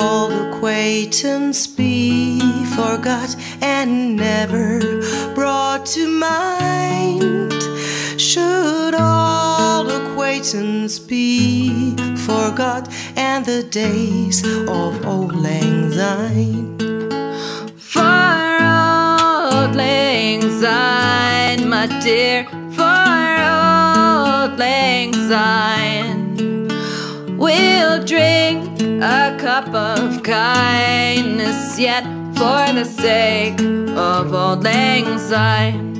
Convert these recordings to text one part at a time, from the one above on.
old acquaintance be forgot and never brought to mind? Should old acquaintance be forgot and the days of auld Lang Syne? For auld Lang Syne, my dear, for auld Lang Syne. We'll drink a cup of kindness yet for the sake of auld lang syne.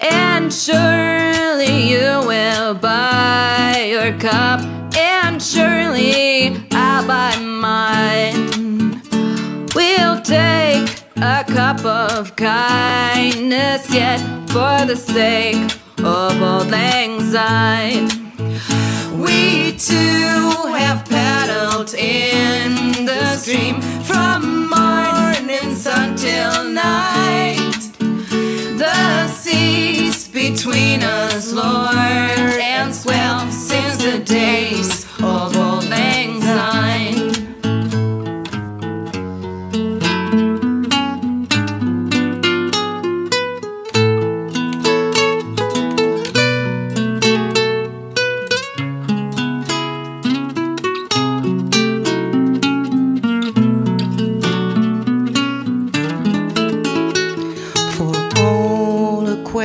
And surely you will buy your cup, and surely I'll buy mine. We'll take a cup of kindness yet for the sake of auld lang syne. We too from morning sun till night. The seas between us, Lord, and swell since the days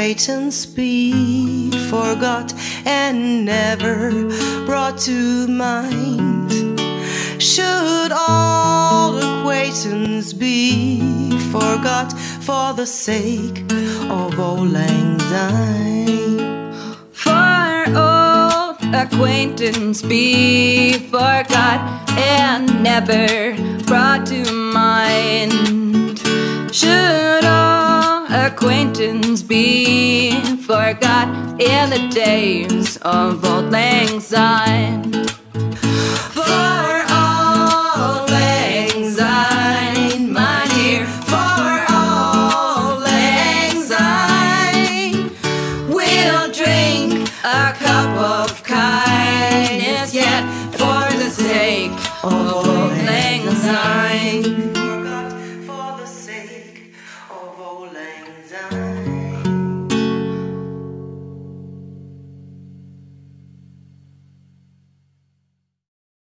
acquaintance be forgot and never brought to mind. Should all acquaintance be forgot for the sake of auld lang syne? For old acquaintance be forgot and never brought to mind. Should all acquaintance be forgot in the days of auld lang syne? For auld lang syne, my dear, for auld lang syne. We'll drink a cup of kindness yet for the sake of auld lang syne.